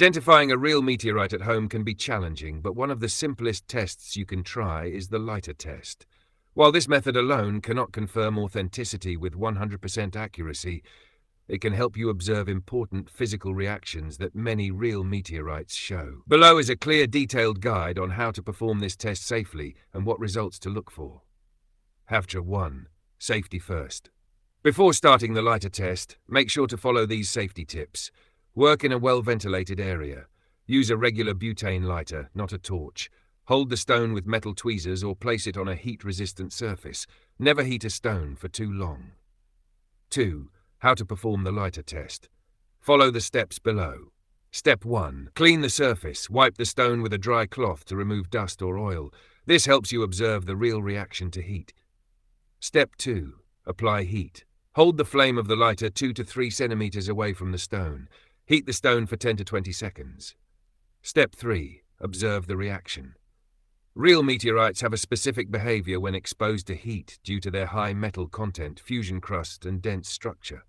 Identifying a real meteorite at home can be challenging, but one of the simplest tests you can try is the lighter test. While this method alone cannot confirm authenticity with 100% accuracy, it can help you observe important physical reactions that many real meteorites show. Below is a clear, detailed guide on how to perform this test safely and what results to look for. HAVTRA 1. Safety first. Before starting the lighter test, make sure to follow these safety tips. Work in a well-ventilated area. Use a regular butane lighter, not a torch. Hold the stone with metal tweezers or place it on a heat-resistant surface. Never heat a stone for too long. 2. How to perform the lighter test. Follow the steps below. Step 1. Clean the surface. Wipe the stone with a dry cloth to remove dust or oil. This helps you observe the real reaction to heat. Step 2. Apply heat. Hold the flame of the lighter 2 to 3 centimeters away from the stone. Heat the stone for 10 to 20 seconds. Step 3. Observe the reaction. Real meteorites have a specific behavior when exposed to heat due to their high metal content, fusion crust, and dense structure.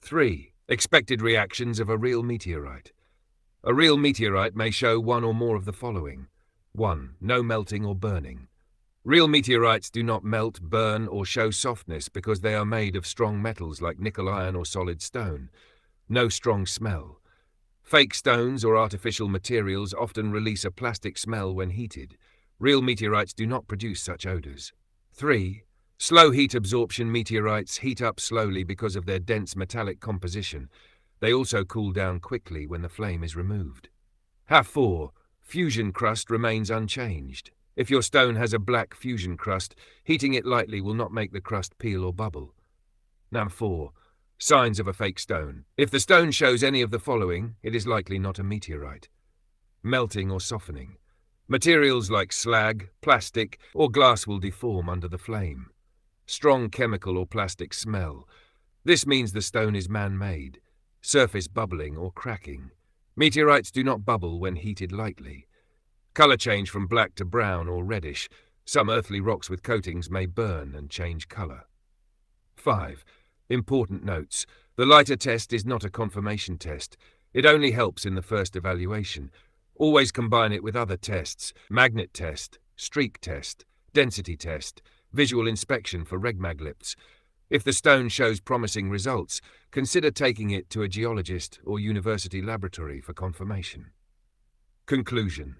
3. Expected reactions of a real meteorite. A real meteorite may show one or more of the following. 1. No melting or burning. Real meteorites do not melt, burn, or show softness because they are made of strong metals like nickel iron or solid stone. No strong smell. Fake stones or artificial materials often release a plastic smell when heated. Real meteorites do not produce such odors. 3. Slow heat absorption meteorites heat up slowly because of their dense metallic composition. They also cool down quickly when the flame is removed. HAV4. Fusion crust remains unchanged. If your stone has a black fusion crust, heating it lightly will not make the crust peel or bubble. NAM4. Signs of a fake stone. If the stone shows any of the following, it is likely not a meteorite. Melting or softening. Materials like slag, plastic, or glass will deform under the flame strong chemical or plastic smell. This means the stone is man-made, surface bubbling or cracking. Meteorites do not bubble when heated lightly. Color change from black to brown or reddish. Some earthly rocks with coatings may burn and change color. 5. Important notes. The lighter test is not a confirmation test. It only helps in the first evaluation. Always combine it with other tests, magnet test, streak test, density test, visual inspection for regmaglypts. If the stone shows promising results, consider taking it to a geologist or university laboratory for confirmation. Conclusion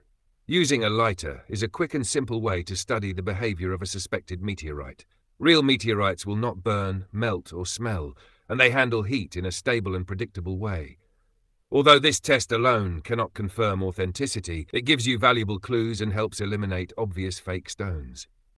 Using a lighter is a quick and simple way to study the behavior of a suspected meteorite. Real meteorites will not burn, melt, or smell, and they handle heat in a stable and predictable way. Although this test alone cannot confirm authenticity, it gives you valuable clues and helps eliminate obvious fake stones.